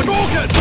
I'm broken!